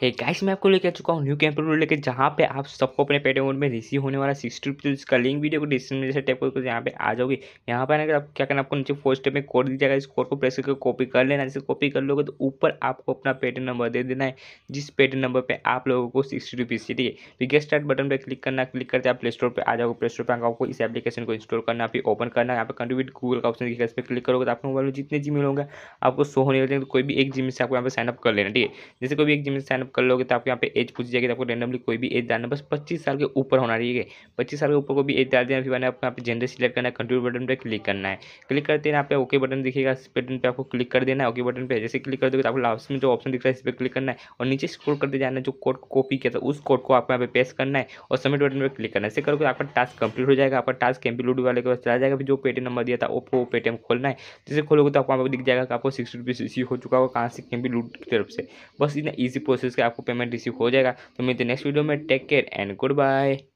Hey guys मैं आपको लेके आ चुका हूँ न्यू कैंपर लेके जहाँ पे आप सबको अपने पेट अमाउंट में रिसीव होने वाला सिक्सटी रुपीज़ इसका लिंक वीडियो को डिस्क्रिप्शन में जैसे टैप करके यहाँ पे आ जाओगे। यहाँ पे आने के आप, क्या करना, आपको नीचे फ़र्स्ट स्टेप में कोड दी जाएगा। इस कोड को प्रेस करके कॉपी कर लेना। जैसे कॉपी कर लोगे तो ऊपर आपको अपना पेटीएम नंबर दे देना है, जिस पेटीएम नंबर पर आप लोगों को सिक्सटी रुपीज़ ठीक है? तो स्टार्ट बटन पर क्लिक करना क्लिक करते आप प्ले स्टोर पर आ जाओगे। प्ले स्टोर पर आपको इस एप्लीकेशन को इंस्टॉल करना, फिर ओपन करना। यहाँ पर कंट्रीब्यूट गूगल का ऑप्शन दिखेगा। इस पर क्लिक करोगे तो आपको मोबाइल में जितने जी होंगे, आपको शो होने लगे तो कोई भी एक जिम से आपको यहाँ पर साइनअप कर लेना। ठीक है? जैसे कोई भी एक जिम से साइनअप कर लोगे तो आपको यहाँ पे एज पूछ जाएगी तो आपको रेंडमली कोई भी एज डालना बस पच्चीस साल के ऊपर होना चाहिए पच्चीस साल के ऊपर को भी एज डाल देना, फिर मैंने आपको यहाँ पे जेंडर सिलेक्ट करना है कंट्रोल बटन पर क्लिक करना है। क्लिक करते हैं यहाँ पे ओके बटन दिखेगा, इस बटन पर आपको क्लिक कर देना है ओके बटन पर जैसे क्लिक कर दोगे तो आपको लास्ट में जो ऑप्शन दिख रहा है, इस पर क्लिक करना है और नीचे स्क्रोल करते जाना जो कोड कॉपी किया था, उस कोड को आपको यहाँ पे पेस्ट करना है और सबमिट बटन पर क्लिक करना है। इसे करोगे आपका टास्क कंप्लीट हो जाएगा, आपका टास्क कंप्लीट वाले के पास चला जाएगा, फिर जो पेटीएम नंबर दिया था वो पेटीएम खोलना है। जैसे खोलोगे तो आपको पर दिख जाएगा आपको सिक्सटी रुपीज़ रिसीव हो चुका होगा, कहाँ से कैम्पी लूट की तरफ़ से। बस इतना ईजी प्रोसेस आपको पेमेंट रिसीव हो जाएगा। तो मिलते नेक्स्ट वीडियो में। Take care and goodbye